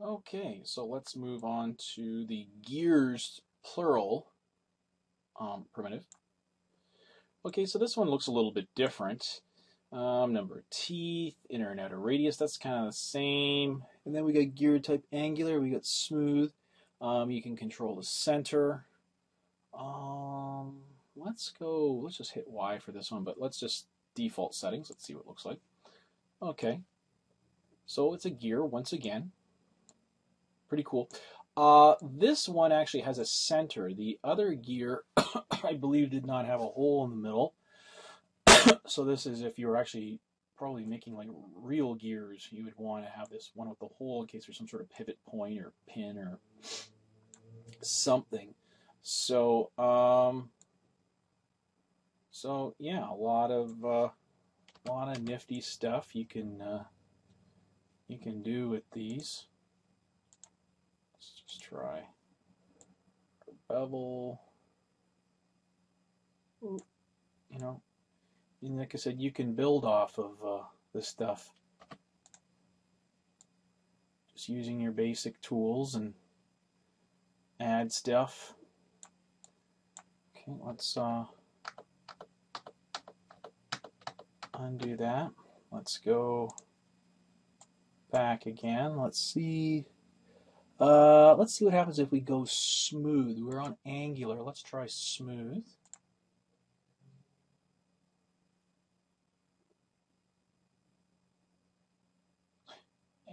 Okay, so let's move on to the gears plural um, primitive. Okay, so this one looks a little bit different. Um, number of teeth, inner and outer radius, that's kind of the same. And then we got gear type angular, we got smooth. Um, you can control the center. Um, let's go, let's just hit Y for this one, but let's just default settings. Let's see what it looks like. Okay, so it's a gear once again. Pretty cool. Uh, this one actually has a center. The other gear, I believe, did not have a hole in the middle. so this is if you were actually probably making like real gears, you would want to have this one with the hole in case there's some sort of pivot point or pin or something. So, um, so yeah, a lot of uh, a lot of nifty stuff you can uh, you can do with these. Let's try bevel. You know, and like I said, you can build off of uh, this stuff just using your basic tools and add stuff. Okay, let's uh, undo that. Let's go back again. Let's see. Uh, let's see what happens if we go smooth. We're on angular. Let's try smooth.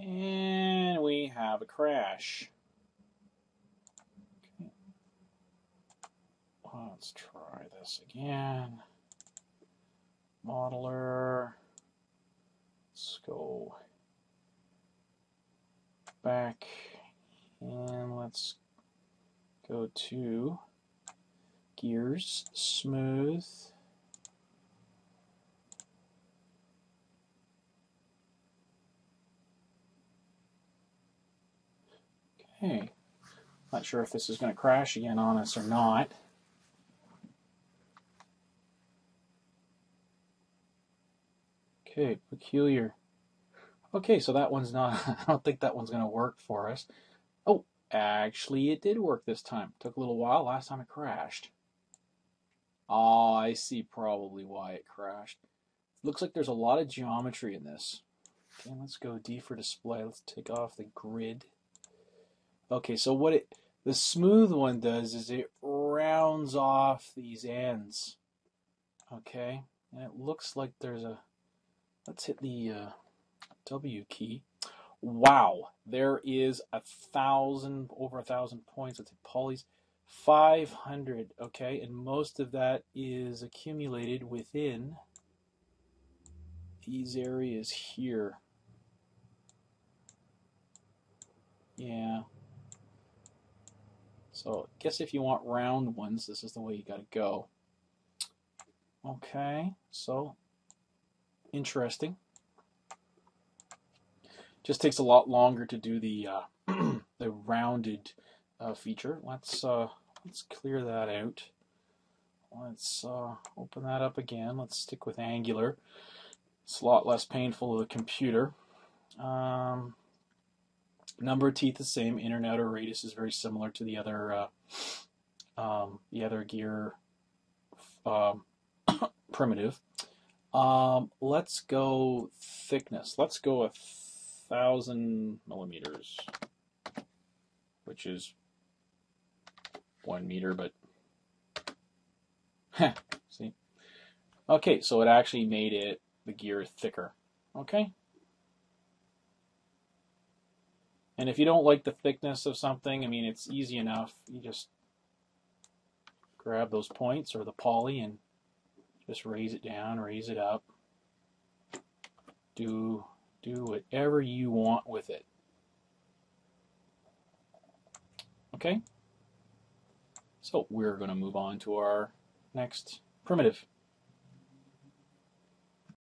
And we have a crash. Okay. Let's try this again. Modeler. Let's go back let's go to gears, smooth. Okay, not sure if this is going to crash again on us or not. Okay, peculiar. Okay, so that one's not, I don't think that one's going to work for us. Oh, actually it did work this time. Took a little while, last time it crashed. Oh, I see probably why it crashed. Looks like there's a lot of geometry in this. Okay, let's go D for display. Let's take off the grid. Okay, so what it the smooth one does is it rounds off these ends. Okay, and it looks like there's a. Let's hit the uh, W key. Wow, there is a thousand over a thousand points. Let's hit polys. 500, okay, and most of that is accumulated within these areas here. Yeah. So I guess if you want round ones, this is the way you got to go. Okay, so interesting. Just takes a lot longer to do the uh, the rounded uh, feature. Let's uh, let's clear that out. Let's uh, open that up again. Let's stick with Angular. It's a lot less painful to the computer. Um, Number of teeth the same. Inner and outer radius is very similar to the other uh, um, the other gear um, primitive. Um, let's go thickness. Let's go a thousand millimeters, which is one meter, but see. Okay, so it actually made it the gear thicker. Okay. And if you don't like the thickness of something, I mean, it's easy enough. You just grab those points or the poly and just raise it down, raise it up. Do, do whatever you want with it. Okay? So we're going to move on to our next primitive.